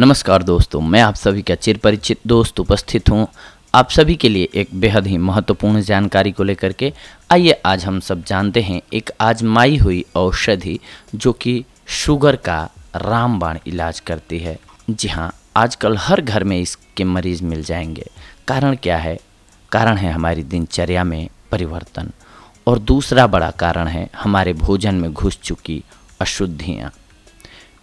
नमस्कार दोस्तों, मैं आप सभी का चिर परिचित दोस्त उपस्थित हूँ। आप सभी के लिए एक बेहद ही महत्वपूर्ण जानकारी को लेकर के आइए, आज हम सब जानते हैं एक आजमाई हुई औषधि जो कि शुगर का रामबाण इलाज करती है। जी हाँ आजकल हर घर में इसके मरीज़ मिल जाएँगे। कारण क्या है? कारण है हमारी दिनचर्या में परिवर्तन। और दूसरा बड़ा कारण है हमारे भोजन में घुस चुकी अशुद्धियाँ।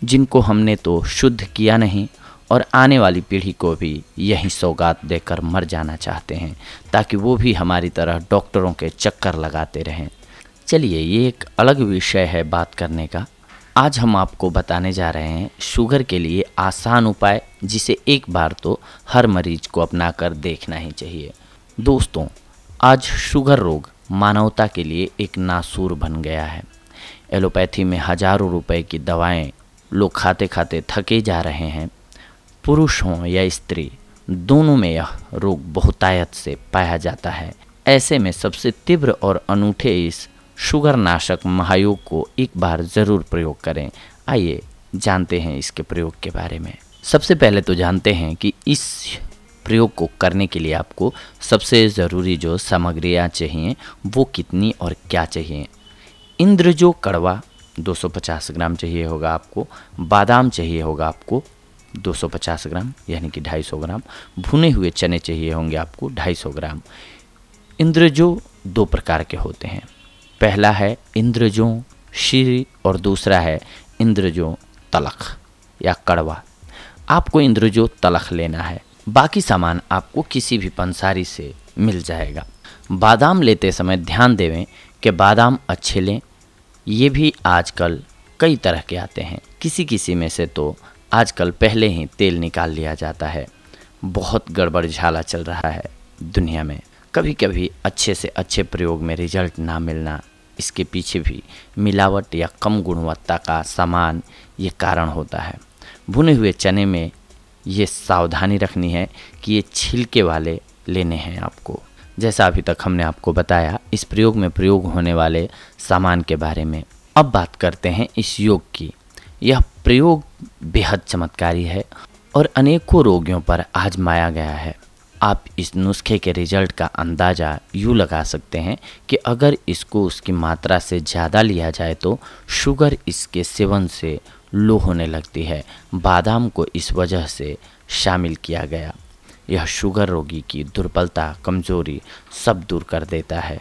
जिनको हमने तो शुद्ध किया नहीं और आने वाली पीढ़ी को भी यही सौगात देकर मर जाना चाहते हैं, ताकि वो भी हमारी तरह डॉक्टरों के चक्कर लगाते रहें। चलिए, ये एक अलग विषय है बात करने का। आज हम आपको बताने जा रहे हैं शुगर के लिए आसान उपाय, जिसे एक बार तो हर मरीज़ को अपना कर देखना ही चाहिए। दोस्तों, आज शुगर रोग मानवता के लिए एक नासूर बन गया है। एलोपैथी में हज़ारों रुपए की दवाएँ लोग खाते खाते थके जा रहे हैं। पुरुष हों या स्त्री, दोनों में यह रोग बहुतायत से पाया जाता है। ऐसे में सबसे तीव्र और अनूठे इस शुगर नाशक महायोग को एक बार ज़रूर प्रयोग करें। आइए जानते हैं इसके प्रयोग के बारे में। सबसे पहले तो जानते हैं कि इस प्रयोग को करने के लिए आपको सबसे ज़रूरी जो सामग्रियाँ चाहिए, वो कितनी और क्या चाहिए? इंद्र जो कड़वा 250 ग्राम चाहिए होगा आपको, बादाम चाहिए होगा आपको 250 ग्राम, यानी कि 250 ग्राम, भुने हुए चने चाहिए होंगे आपको 250 ग्राम। इंद्रजो दो प्रकार के होते हैं। पहला है इंद्रजो शीरी और दूसरा है इंद्रजो तलख या कड़वा। आपको इंद्रजो तलख लेना है। बाकी सामान आपको किसी भी पंसारी से मिल जाएगा। बादाम लेते समय ध्यान देवें कि बादाम अच्छे लें ये भी आजकल कई तरह के आते हैं। किसी किसी में से तो आजकल पहले ही तेल निकाल लिया जाता है। बहुत गड़बड़ झाला चल रहा है दुनिया में। कभी कभी अच्छे से अच्छे प्रयोग में रिज़ल्ट ना मिलना, इसके पीछे भी मिलावट या कम गुणवत्ता का सामान ये कारण होता है। भुने हुए चने में ये सावधानी रखनी है कि ये छिलके वाले लेने हैं आपको। जैसा अभी तक हमने आपको बताया, इस प्रयोग में प्रयोग होने वाले सामान के बारे में। अब बात करते हैं इस योग की। यह प्रयोग बेहद चमत्कारी है और अनेकों रोगियों पर आजमाया गया है। आप इस नुस्खे के रिज़ल्ट का अंदाज़ा यूँ लगा सकते हैं कि अगर इसको उसकी मात्रा से ज़्यादा लिया जाए तो शुगर इसके सेवन से लो होने लगती है। बादाम को इस वजह से शामिल किया गया। यह शुगर रोगी की दुर्बलता, कमज़ोरी सब दूर कर देता है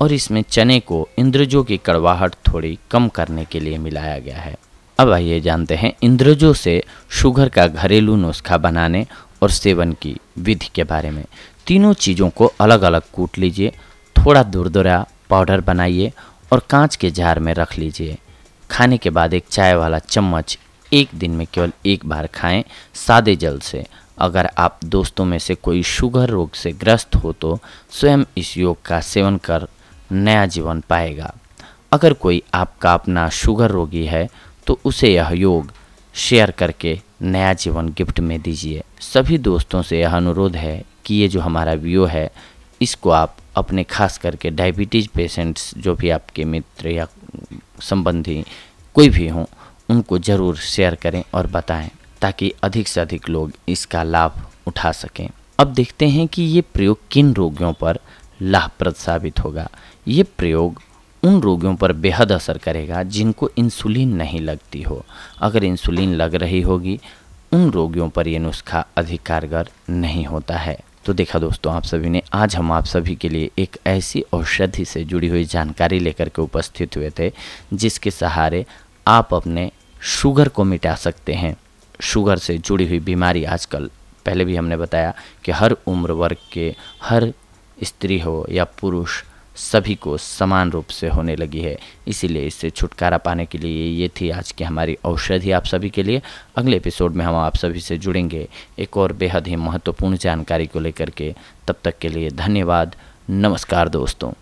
और इसमें चने को इंद्रजो की कड़वाहट थोड़ी कम करने के लिए मिलाया गया है। अब आइए जानते हैं इंद्रजो से शुगर का घरेलू नुस्खा बनाने और सेवन की विधि के बारे में। तीनों चीज़ों को अलग अलग कूट लीजिए, थोड़ा दुरदुरा पाउडर बनाइए और कांच के जार में रख लीजिए। खाने के बाद एक चाय वाला चम्मच एक दिन में केवल एक बार खाएँ, सादे जल से। अगर आप दोस्तों में से कोई शुगर रोग से ग्रस्त हो तो स्वयं इस योग का सेवन कर नया जीवन पाएगा। अगर कोई आपका अपना शुगर रोगी है तो उसे यह योग शेयर करके नया जीवन गिफ्ट में दीजिए। सभी दोस्तों से यह अनुरोध है कि ये जो हमारा वीडियो है, इसको आप अपने खास करके डायबिटीज़ पेशेंट्स, जो भी आपके मित्र या संबंधी कोई भी हों, उनको ज़रूर शेयर करें और बताएँ। ताकि अधिक से अधिक लोग इसका लाभ उठा सकें। अब देखते हैं कि ये प्रयोग किन रोगियों पर लाभप्रद साबित होगा। ये प्रयोग उन रोगियों पर बेहद असर करेगा जिनको इंसुलिन नहीं लगती हो। अगर इंसुलिन लग रही होगी, उन रोगियों पर यह नुस्खा अधिक कारगर नहीं होता है। तो देखा दोस्तों, आप सभी ने आज हम आप सभी के लिए एक ऐसी औषधि से जुड़ी हुई जानकारी लेकर के उपस्थित हुए थे, जिसके सहारे आप अपने शुगर को मिटा सकते हैं। शुगर से जुड़ी हुई बीमारी आजकल, पहले भी हमने बताया कि हर उम्र वर्ग के हर स्त्री हो या पुरुष सभी को समान रूप से होने लगी है। इसीलिए इससे छुटकारा पाने के लिए ये थी आज की हमारी औषधि आप सभी के लिए। अगले एपिसोड में हम आप सभी से जुड़ेंगे। एक और बेहद ही महत्वपूर्ण जानकारी को लेकर के, तब तक के लिए धन्यवाद। नमस्कार दोस्तों।